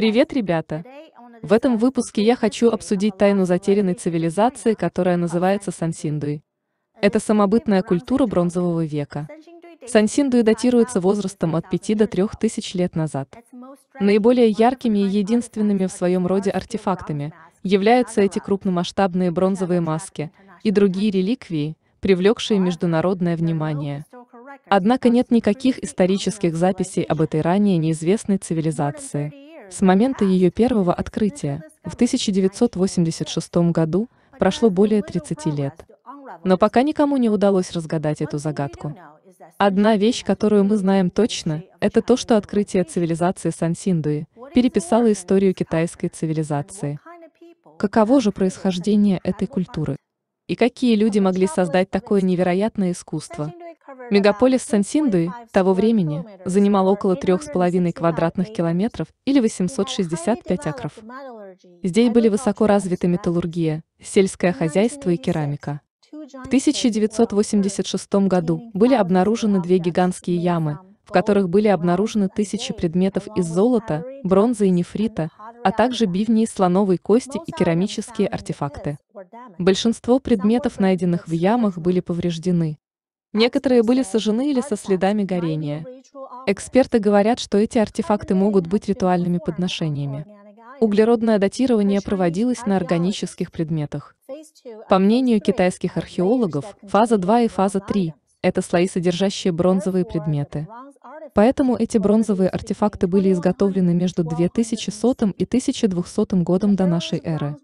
Привет, ребята! В этом выпуске я хочу обсудить тайну затерянной цивилизации, которая называется Сансиндуи. Это самобытная культура бронзового века. Сансиндуи датируется возрастом от 5 до 3 тысяч лет назад. Наиболее яркими и единственными в своем роде артефактами являются эти крупномасштабные бронзовые маски и другие реликвии, привлекшие международное внимание. Однако нет никаких исторических записей об этой ранее неизвестной цивилизации. С момента ее первого открытия, в 1986 году, прошло более 30 лет. Но пока никому не удалось разгадать эту загадку. Одна вещь, которую мы знаем точно, это то, что открытие цивилизации Сансиндуи переписало историю китайской цивилизации. Каково же происхождение этой культуры? И какие люди могли создать такое невероятное искусство? Мегаполис Сансиндуи того времени занимал около 3,5 квадратных километров или 865 акров. Здесь были высоко развиты металлургия, сельское хозяйство и керамика. В 1986 году были обнаружены две гигантские ямы, в которых были обнаружены тысячи предметов из золота, бронзы и нефрита, а также бивни из слоновой кости и керамические артефакты. Большинство предметов, найденных в ямах, были повреждены, Некоторые были сожжены или со следами горения. Эксперты говорят, что эти артефакты могут быть ритуальными подношениями. Углеродное датирование проводилось на органических предметах. По мнению китайских археологов, фаза 2 и фаза 3 – это слои, содержащие бронзовые предметы. Поэтому эти бронзовые артефакты были изготовлены между 2100 и 1200 годом до нашей эры.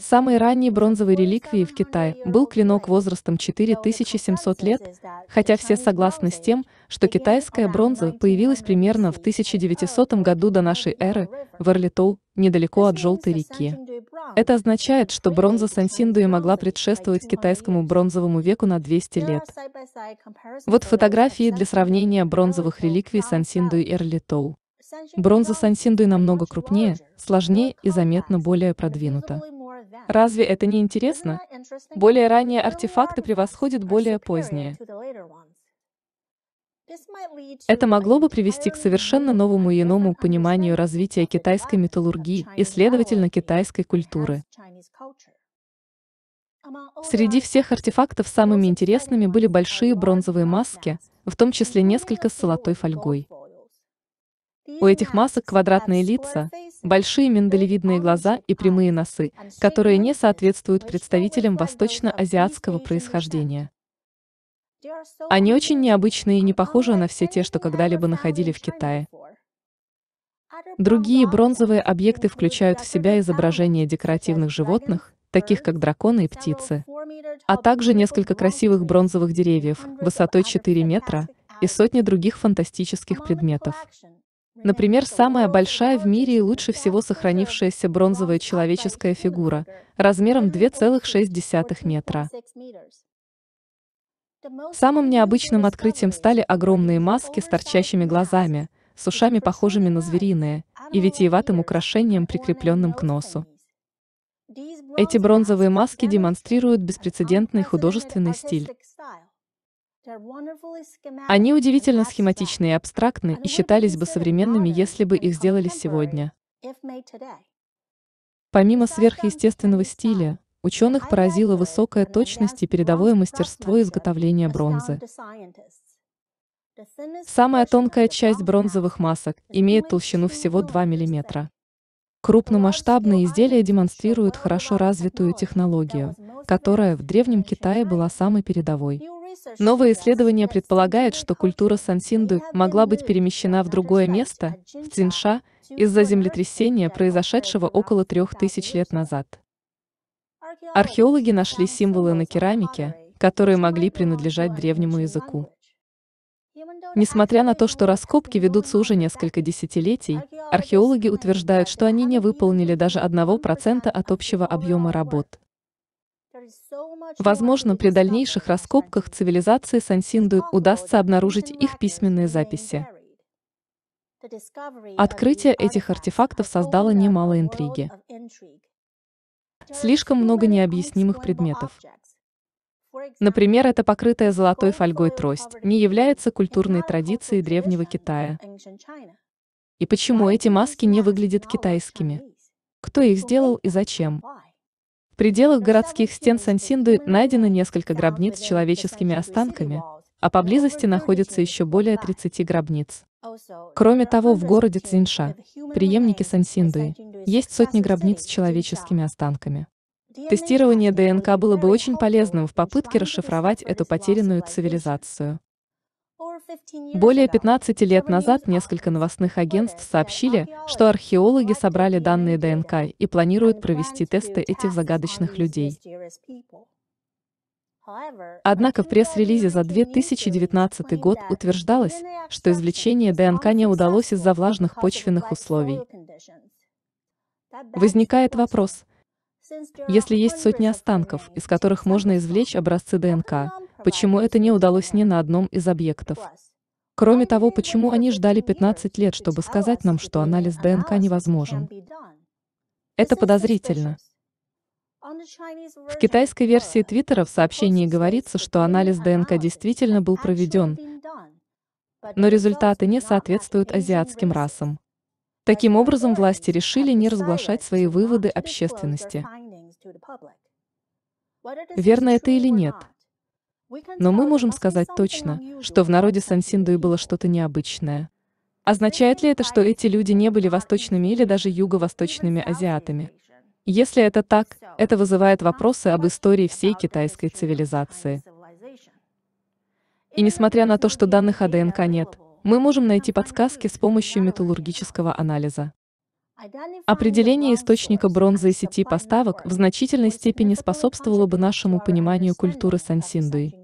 Самой ранней бронзовой реликвией в Китае был клинок возрастом 4700 лет, хотя все согласны с тем, что китайская бронза появилась примерно в 1900 году до нашей эры в Эрлитоу, недалеко от Желтой реки. Это означает, что бронза Сансиндуи могла предшествовать китайскому бронзовому веку на 200 лет. Вот фотографии для сравнения бронзовых реликвий Сансиндуи и Эрлитоу. Бронза Сансиндуи намного крупнее, сложнее и заметно более продвинута. Разве это не интересно? Более ранние артефакты превосходят более поздние. Это могло бы привести к совершенно новому и иному пониманию развития китайской металлургии и, следовательно, китайской культуры. Среди всех артефактов самыми интересными были большие бронзовые маски, в том числе несколько с золотой фольгой. У этих масок квадратные лица, большие миндалевидные глаза и прямые носы, которые не соответствуют представителям восточно-азиатского происхождения. Они очень необычные и не похожи на все те, что когда-либо находили в Китае. Другие бронзовые объекты включают в себя изображения декоративных животных, таких как драконы и птицы, а также несколько красивых бронзовых деревьев высотой 4 метра и сотни других фантастических предметов. Например, самая большая в мире и лучше всего сохранившаяся бронзовая человеческая фигура размером 2,6 метра. Самым необычным открытием стали огромные маски с торчащими глазами, с ушами, похожими на звериные, и витиеватым украшением, прикрепленным к носу. Эти бронзовые маски демонстрируют беспрецедентный художественный стиль. Они удивительно схематичны и абстрактны и считались бы современными, если бы их сделали сегодня. Помимо сверхъестественного стиля, Ученых поразила высокая точность и передовое мастерство изготовления бронзы. Самая тонкая часть бронзовых масок имеет толщину всего 2 мм. Крупномасштабные изделия демонстрируют хорошо развитую технологию, которая в Древнем Китае была самой передовой. Новое исследование предполагает, что культура Сансинду могла быть перемещена в другое место, в Цинша, из-за землетрясения, произошедшего около трех тысяч лет назад. Археологи нашли символы на керамике, которые могли принадлежать древнему языку. Несмотря на то, что раскопки ведутся уже несколько десятилетий, археологи утверждают, что они не выполнили даже 1% от общего объема работ. Возможно, при дальнейших раскопках цивилизации Сансинду удастся обнаружить их письменные записи. Открытие этих артефактов создало немало интриги. Слишком много необъяснимых предметов. Например, эта покрытая золотой фольгой трость не является культурной традицией Древнего Китая. И почему эти маски не выглядят китайскими? Кто их сделал и зачем? В пределах городских стен Сансинду найдено несколько гробниц с человеческими останками, а поблизости находится еще более 30 гробниц. Кроме того, в городе Цзиньша, преемнике Сансиндуи, есть сотни гробниц с человеческими останками. Тестирование ДНК было бы очень полезным в попытке расшифровать эту потерянную цивилизацию. Более 15 лет назад несколько новостных агентств сообщили, что археологи собрали данные ДНК и планируют провести тесты этих загадочных людей. Однако в пресс-релизе за 2019 год утверждалось, что извлечение ДНК не удалось из-за влажных почвенных условий. Возникает вопрос, если есть сотни останков, из которых можно извлечь образцы ДНК, почему это не удалось ни на одном из объектов? Кроме того, почему они ждали 15 лет, чтобы сказать нам, что анализ ДНК невозможен? Это подозрительно. В китайской версии Твиттера в сообщении говорится, что анализ ДНК действительно был проведен, но результаты не соответствуют азиатским расам. Таким образом, власти решили не разглашать свои выводы общественности. Верно это или нет? Но мы можем сказать точно, что в народе Сансиндуи было что-то необычное. Означает ли это, что эти люди не были восточными или даже юго-восточными азиатами? Если это так, это вызывает вопросы об истории всей китайской цивилизации. И несмотря на то, что данных о ДНК нет, мы можем найти подсказки с помощью металлургического анализа. Определение источника бронзы и сети поставок в значительной степени способствовало бы нашему пониманию культуры Сансиндуи.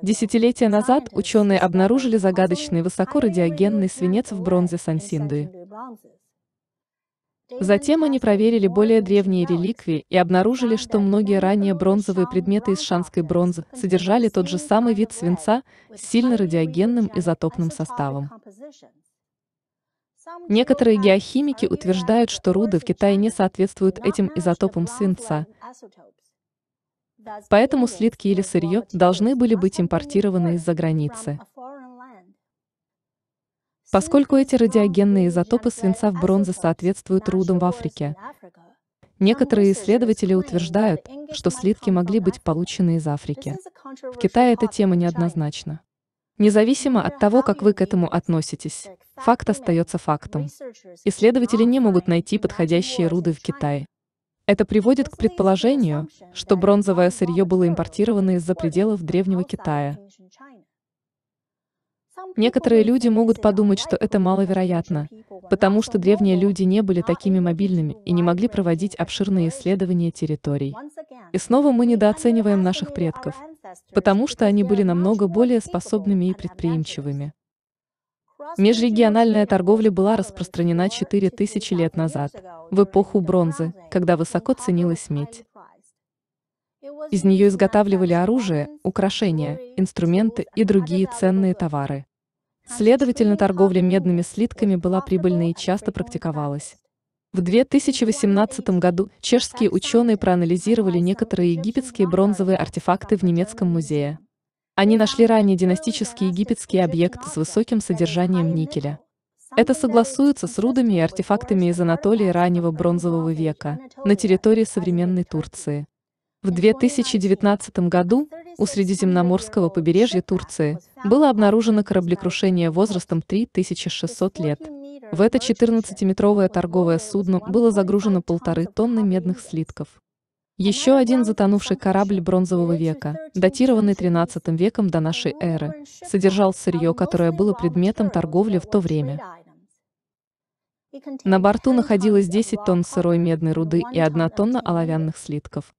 Десятилетия назад ученые обнаружили загадочный высокорадиогенный свинец в бронзе Сансиндуи. Затем они проверили более древние реликвии и обнаружили, что многие ранее бронзовые предметы из шанской бронзы содержали тот же самый вид свинца с сильно радиогенным изотопным составом. Некоторые геохимики утверждают, что руды в Китае не соответствуют этим изотопам свинца. Поэтому слитки или сырье должны были быть импортированы из-за границы. Поскольку эти радиогенные изотопы свинца в бронзе соответствуют рудам в Африке, некоторые исследователи утверждают, что слитки могли быть получены из Африки. В Китае эта тема неоднозначна. Независимо от того, как вы к этому относитесь, факт остается фактом. Исследователи не могут найти подходящие руды в Китае. Это приводит к предположению, что бронзовое сырье было импортировано из-за пределов Древнего Китая. Некоторые люди могут подумать, что это маловероятно, потому что древние люди не были такими мобильными и не могли проводить обширные исследования территорий. И снова мы недооцениваем наших предков, потому что они были намного более способными и предприимчивыми. Межрегиональная торговля была распространена 4000 лет назад, в эпоху бронзы, когда высоко ценилась медь. Из нее изготавливали оружие, украшения, инструменты и другие ценные товары. Следовательно, торговля медными слитками была прибыльной и часто практиковалась. В 2018 году чешские ученые проанализировали некоторые египетские бронзовые артефакты в немецком музее. Они нашли ранее династический египетский объект с высоким содержанием никеля. Это согласуется с рудами и артефактами из Анатолии раннего бронзового века на территории современной Турции. В 2019 году у Средиземноморского побережья Турции было обнаружено кораблекрушение возрастом 3600 лет. В это 14-метровое торговое судно было загружено полторы тонны медных слитков. Еще один затонувший корабль бронзового века, датированный 13 веком до нашей эры, содержал сырье, которое было предметом торговли в то время. На борту находилось 10 тонн сырой медной руды и 1 тонна оловянных слитков.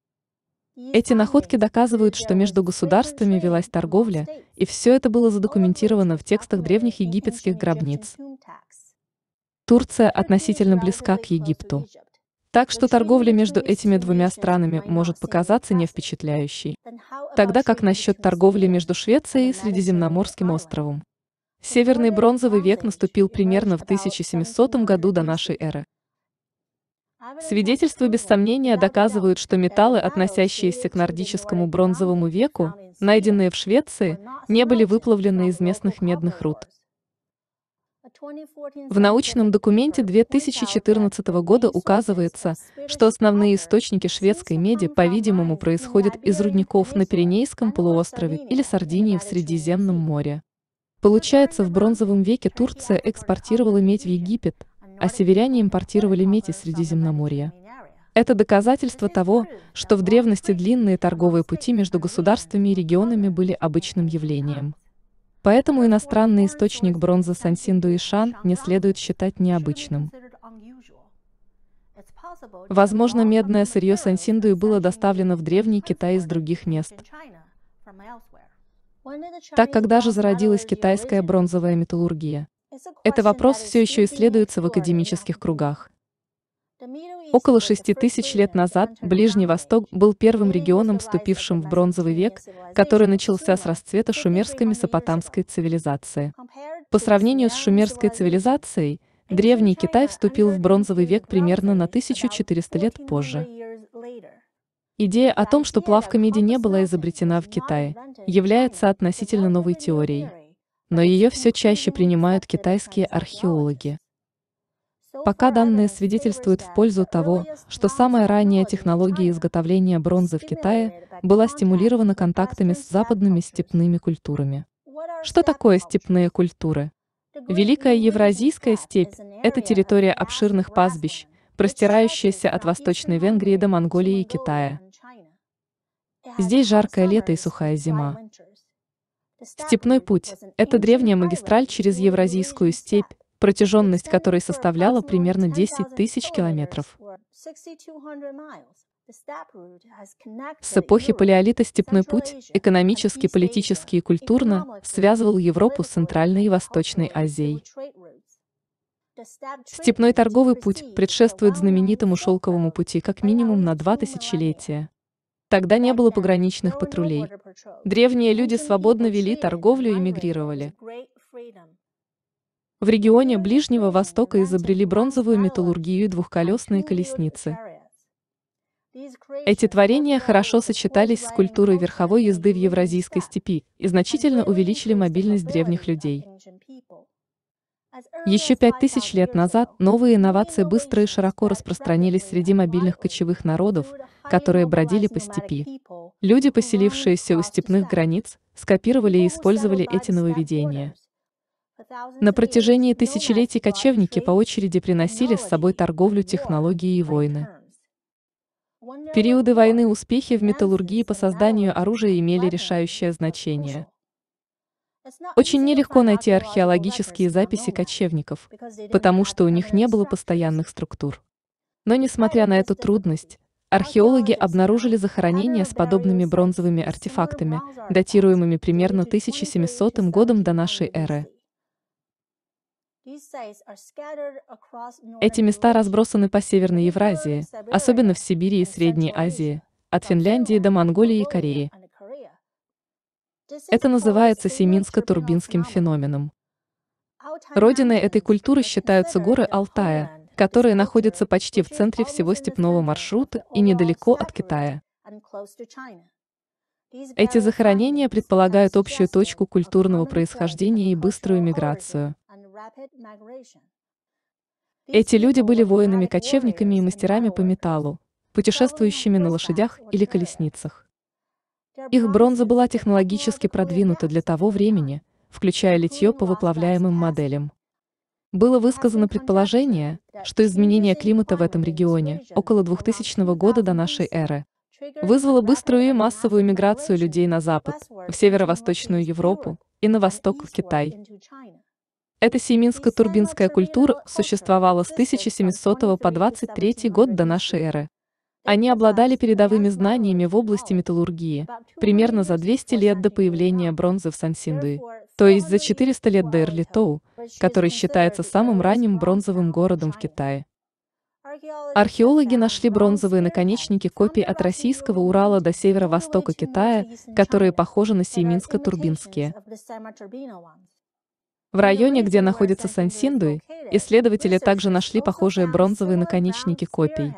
Эти находки доказывают, что между государствами велась торговля, и все это было задокументировано в текстах древних египетских гробниц. Турция относительно близка к Египту. Так что торговля между этими двумя странами может показаться не впечатляющей. Тогда как насчет торговли между Швецией и Средиземноморским островом? Северный бронзовый век наступил примерно в 1700 году до нашей эры. Свидетельства без сомнения доказывают, что металлы, относящиеся к нордическому бронзовому веку, найденные в Швеции, не были выплавлены из местных медных руд. В научном документе 2014 года указывается, что основные источники шведской меди, по-видимому, происходят из рудников на Пиренейском полуострове или Сардинии в Средиземном море. Получается, в бронзовом веке Турция экспортировала медь в Египет, а северяне импортировали медь из Средиземноморья. Это доказательство того, что в древности длинные торговые пути между государствами и регионами были обычным явлением. Поэтому иностранный источник бронзы Сансинду и Шан не следует считать необычным. Возможно, медное сырье Сансинду было доставлено в Древний Китай из других мест. Так когда же зародилась китайская бронзовая металлургия? Это вопрос все еще исследуется в академических кругах. Около шести тысяч лет назад Ближний Восток был первым регионом, вступившим в бронзовый век, который начался с расцвета шумерской месопотамской цивилизации. По сравнению с шумерской цивилизацией, Древний Китай вступил в бронзовый век примерно на 1400 лет позже. Идея о том, что плавка меди не была изобретена в Китае, является относительно новой теорией. Но ее все чаще принимают китайские археологи. Пока данные свидетельствуют в пользу того, что самая ранняя технология изготовления бронзы в Китае была стимулирована контактами с западными степными культурами. Что такое степные культуры? Великая Евразийская степь – это территория обширных пастбищ, простирающаяся от Восточной Венгрии до Монголии и Китая. Здесь жаркое лето и сухая зима. Степной путь – это древняя магистраль через Евразийскую степь, протяженность которой составляла примерно 10 тысяч километров. С эпохи палеолита степной путь экономически, политически и культурно связывал Европу с Центральной и Восточной Азией. Степной торговый путь предшествует знаменитому шелковому пути как минимум на два тысячелетия. Тогда не было пограничных патрулей. Древние люди свободно вели торговлю и мигрировали. В регионе Ближнего Востока изобрели бронзовую металлургию и двухколесные колесницы. Эти творения хорошо сочетались с культурой верховой езды в Евразийской степи и значительно увеличили мобильность древних людей. Еще пять тысяч лет назад новые инновации быстро и широко распространились среди мобильных кочевых народов, которые бродили по степи. Люди, поселившиеся у степных границ, скопировали и использовали эти нововведения. На протяжении тысячелетий кочевники по очереди приносили с собой торговлю, технологии и войны. В периоды войны успехи в металлургии по созданию оружия имели решающее значение. Очень нелегко найти археологические записи кочевников, потому что у них не было постоянных структур. Но несмотря на эту трудность, археологи обнаружили захоронения с подобными бронзовыми артефактами, датируемыми примерно 1700 годом до нашей эры. Эти места разбросаны по Северной Евразии, особенно в Сибири и Средней Азии, от Финляндии до Монголии и Кореи. Это называется семинско-турбинским феноменом. Родиной этой культуры считаются горы Алтая, которые находятся почти в центре всего степного маршрута и недалеко от Китая. Эти захоронения предполагают общую точку культурного происхождения и быструю миграцию. Эти люди были воинами-кочевниками и мастерами по металлу, путешествующими на лошадях или колесницах. Их бронза была технологически продвинута для того времени, включая литье по выплавляемым моделям. Было высказано предположение, что изменение климата в этом регионе около 2000 года до нашей эры вызвало быструю и массовую миграцию людей на запад, в северо-восточную Европу и на восток в Китай. Эта семинско-турбинская культура существовала с 1700 по 23 год до нашей эры. Они обладали передовыми знаниями в области металлургии, примерно за 200 лет до появления бронзы в Сансиндуи, то есть за 400 лет до Эрлитоу, который считается самым ранним бронзовым городом в Китае. Археологи нашли бронзовые наконечники копий от российского Урала до северо-востока Китая, которые похожи на семинско-турбинские. В районе, где находится Сансиндуй, исследователи также нашли похожие бронзовые наконечники копий.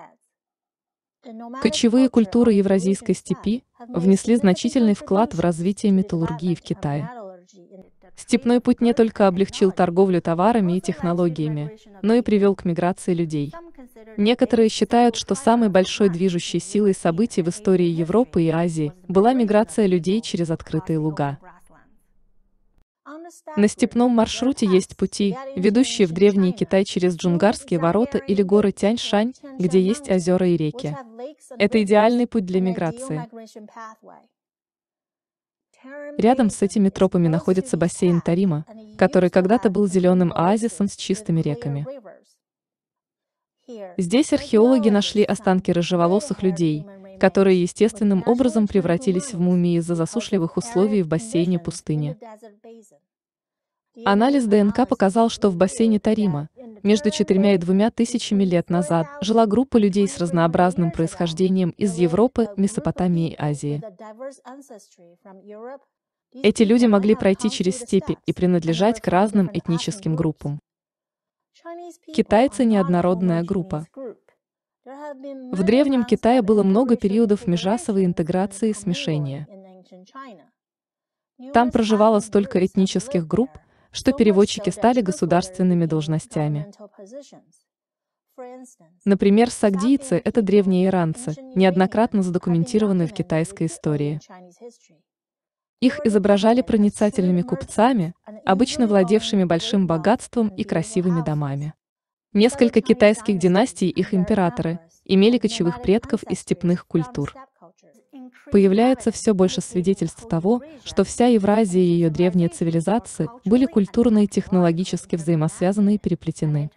Кочевые культуры Евразийской степи внесли значительный вклад в развитие металлургии в Китае. Степной путь не только облегчил торговлю товарами и технологиями, но и привел к миграции людей. Некоторые считают, что самой большой движущей силой событий в истории Европы и Азии была миграция людей через открытые луга. На степном маршруте есть пути, ведущие в Древний Китай через Джунгарские ворота или горы Тянь-Шань, где есть озера и реки. Это идеальный путь для миграции. Рядом с этими тропами находится бассейн Тарима, который когда-то был зеленым оазисом с чистыми реками. Здесь археологи нашли останки рыжеволосых людей, которые естественным образом превратились в мумии из-за засушливых условий в бассейне пустыни. Анализ ДНК показал, что в бассейне Тарима между четырьмя и двумя тысячами лет назад жила группа людей с разнообразным происхождением из Европы, Месопотамии и Азии. Эти люди могли пройти через степи и принадлежать к разным этническим группам. Китайцы — неоднородная группа. В Древнем Китае было много периодов межрасовой интеграции и смешения. Там проживало столько этнических групп, что переводчики стали государственными должностями. Например, сагдийцы — это древние иранцы, неоднократно задокументированные в китайской истории. Их изображали проницательными купцами, обычно владевшими большим богатством и красивыми домами. Несколько китайских династий их императоры имели кочевых предков из степных культур. Появляется все больше свидетельств того, что вся Евразия и ее древние цивилизации были культурно и технологически взаимосвязаны и переплетены.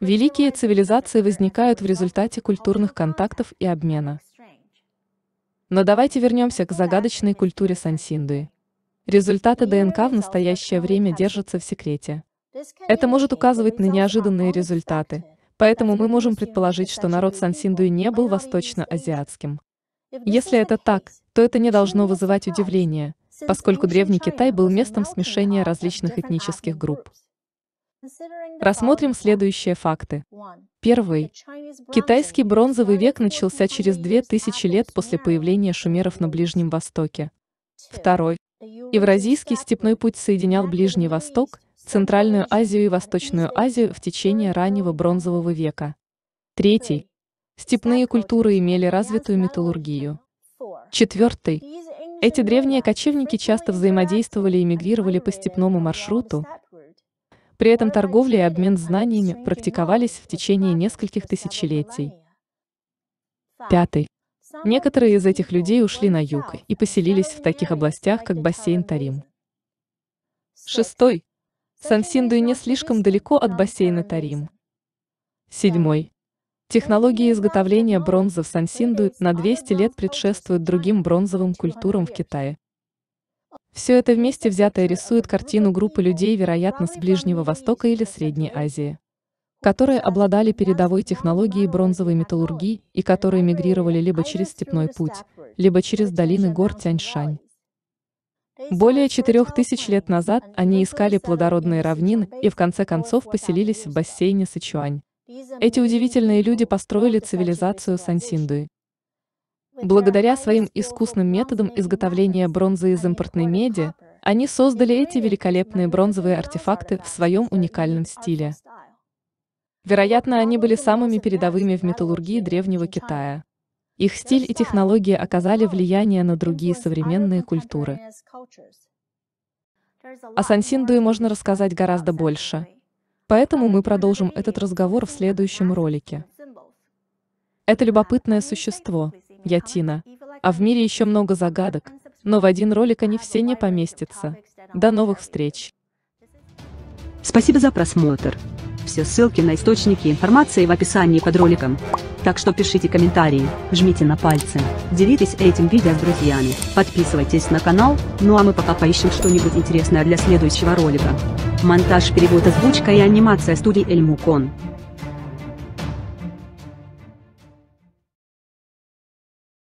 Великие цивилизации возникают в результате культурных контактов и обмена. Но давайте вернемся к загадочной культуре Сансиндуи. Результаты ДНК в настоящее время держатся в секрете. Это может указывать на неожиданные результаты, поэтому мы можем предположить, что народ Сансиндуи не был восточно-азиатским. Если это так, то это не должно вызывать удивления, поскольку Древний Китай был местом смешения различных этнических групп. Рассмотрим следующие факты. Первый. Китайский бронзовый век начался через 2000 лет после появления шумеров на Ближнем Востоке. Второй. Евразийский степной путь соединял Ближний Восток, Центральную Азию и Восточную Азию в течение раннего бронзового века. Третий. Степные культуры имели развитую металлургию. Четвертый. Эти древние кочевники часто взаимодействовали и мигрировали по степному маршруту, при этом торговля и обмен знаниями практиковались в течение нескольких тысячелетий. Пятый. Некоторые из этих людей ушли на юг и поселились в таких областях, как бассейн Тарим. Шестой. Сансиндуй не слишком далеко от бассейна Тарим. Седьмой. Технологии изготовления бронзы в Сансиндуй на 200 лет предшествуют другим бронзовым культурам в Китае. Все это вместе взятое рисует картину группы людей, вероятно, с Ближнего Востока или Средней Азии, которые обладали передовой технологией бронзовой металлургии и которые мигрировали либо через степной путь, либо через долины гор Тяньшань. Более четырех тысяч лет назад они искали плодородные равнины и в конце концов поселились в бассейне Сычуань. Эти удивительные люди построили цивилизацию Сансиндуи. Благодаря своим искусным методам изготовления бронзы из импортной меди, они создали эти великолепные бронзовые артефакты в своем уникальном стиле. Вероятно, они были самыми передовыми в металлургии Древнего Китая. Их стиль и технологии оказали влияние на другие современные культуры. О Сансиндуе можно рассказать гораздо больше. Поэтому мы продолжим этот разговор в следующем ролике. Это любопытное существо, я Тина. А в мире еще много загадок, но в один ролик они все не поместятся. До новых встреч! Спасибо за просмотр. Все ссылки на источники информации в описании под роликом. Так что пишите комментарии, жмите на пальцы, делитесь этим видео с друзьями, подписывайтесь на канал, ну а мы пока поищем что-нибудь интересное для следующего ролика. Монтаж, перевод, озвучка и анимация студии Эльмукон.